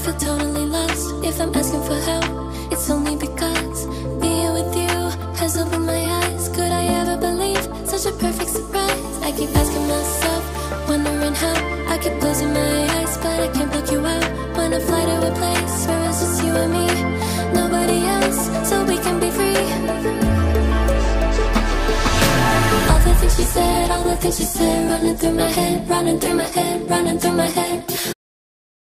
feel totally lost if I'm asking for help. It's only because being with you has opened my eyes. Could I ever believe such a perfect surprise? I keep asking myself, wondering how. I keep closing my eyes, but I can't block you out. Wanna fly to a place where it's just you and me, nobody else, so we can be free. All the things she said, all the things she said, running through my head, running through my head, running through my head.